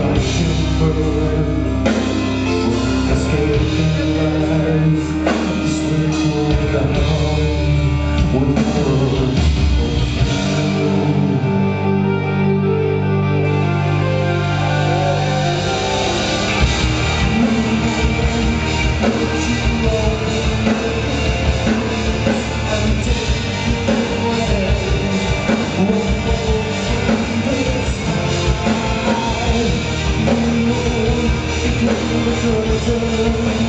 I should burn you.